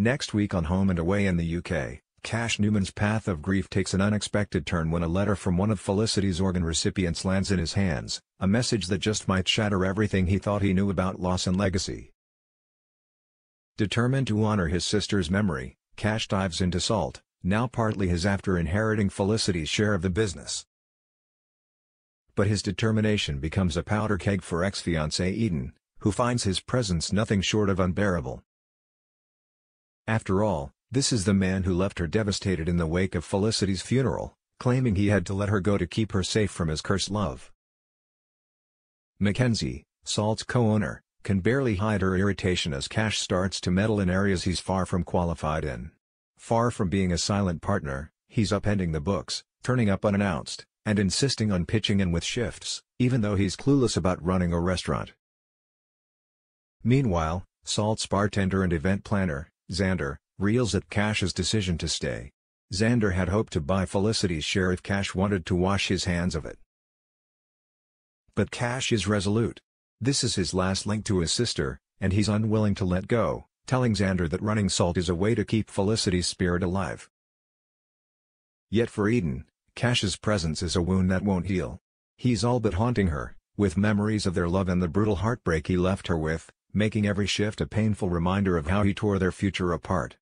Next week on Home and Away in the UK, Cash Newman's path of grief takes an unexpected turn when a letter from one of Felicity's organ recipients lands in his hands, a message that just might shatter everything he thought he knew about loss and legacy. Determined to honor his sister's memory, Cash dives into Salt, now partly his after inheriting Felicity's share of the business. But his determination becomes a powder keg for ex-fiancée Eden, who finds his presence nothing short of unbearable. After all, this is the man who left her devastated in the wake of Felicity's funeral, claiming he had to let her go to keep her safe from his cursed love. Mackenzie, Salt's co-owner, can barely hide her irritation as Cash starts to meddle in areas he's far from qualified in. Far from being a silent partner, he's upending the books, turning up unannounced, and insisting on pitching in with shifts, even though he's clueless about running a restaurant. Meanwhile, Salt's bartender and event planner, Xander, reels at Cash's decision to stay. Xander had hoped to buy Felicity's share if Cash wanted to wash his hands of it. But Cash is resolute. This is his last link to his sister, and he's unwilling to let go, telling Xander that running Salt is a way to keep Felicity's spirit alive. Yet for Eden, Cash's presence is a wound that won't heal. He's all but haunting her, with memories of their love and the brutal heartbreak he left her with, making every shift a painful reminder of how he tore their future apart.